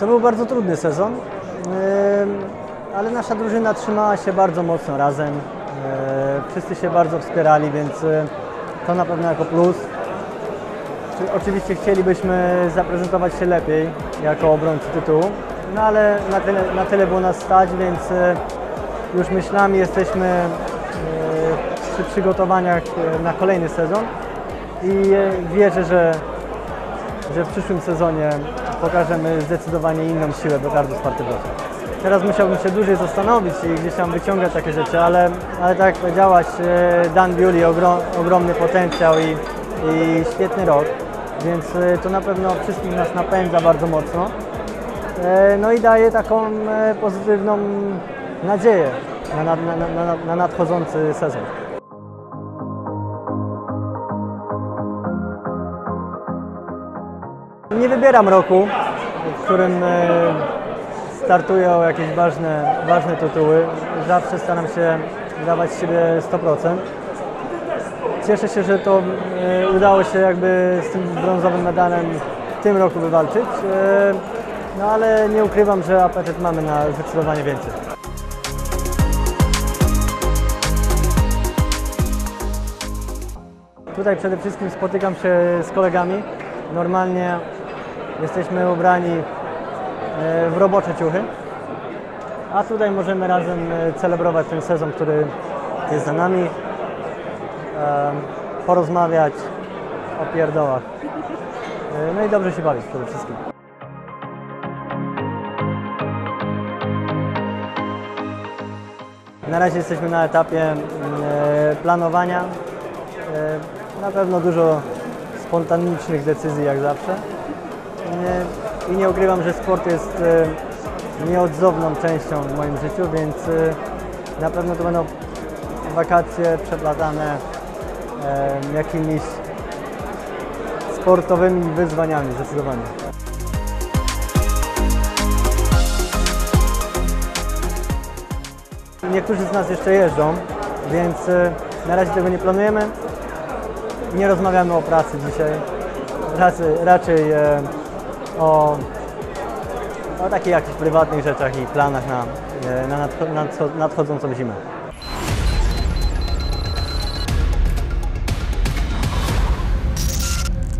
To był bardzo trudny sezon, ale nasza drużyna trzymała się bardzo mocno razem. E, Wszyscy się bardzo wspierali, więc e, to na pewno jako plus. Czy- Oczywiście chcielibyśmy zaprezentować się lepiej jako obrońcy tytułu, no ale na tyle, na tyle było nas stać, więc e, już myślami jesteśmy przy przygotowaniach na kolejny sezon i wierzę, że, że w przyszłym sezonie pokażemy zdecydowanie inną siłę Bekardu Spartybrosa. Teraz musiałbym się dłużej zastanowić i gdzieś tam wyciągać takie rzeczy, ale, ale tak jak powiedziałaś, e, Dan Biuli ogrom, ogromny potencjał i, i świetny rok, więc e, to na pewno wszystkich nas napędza bardzo mocno. E, No i daje taką pozytywną nadzieję na, nad- na, na, na, na nadchodzący sezon. Nie wybieram roku, w którym e, startuję o jakieś ważne, ważne tytuły. Zawsze staram się dawać siebie 100%. Cieszę się, że to e, udało się jakby z tym brązowym medalem w tym roku wywalczyć. E, no ale nie ukrywam, że apetyt mamy na zdecydowanie więcej. Tutaj przede wszystkim spotykam się z kolegami. Normalnie jesteśmy ubrani e, w robocze ciuchy, a tutaj możemy razem e, celebrować ten sezon, który jest za nami, porozmawiać o pierdołach. E, No i dobrze się bawić przede wszystkim. Na razie jesteśmy na etapie mm, planowania. Na pewno dużo spontanicznych decyzji jak zawsze. I nie ukrywam, że sport jest e, nieodzowną częścią w moim życiu, więc e, na pewno to będą wakacje przeplatane e, jakimiś sportowymi wyzwaniami zdecydowanie. Niektórzy z nas jeszcze jeżdżą, więc na razie tego nie planujemy. Nie rozmawiamy o pracy dzisiaj. Raczej, raczej o, o takich jakichś prywatnych rzeczach i planach na, e, na nadcho- nadcho- nadchodzącą zimę.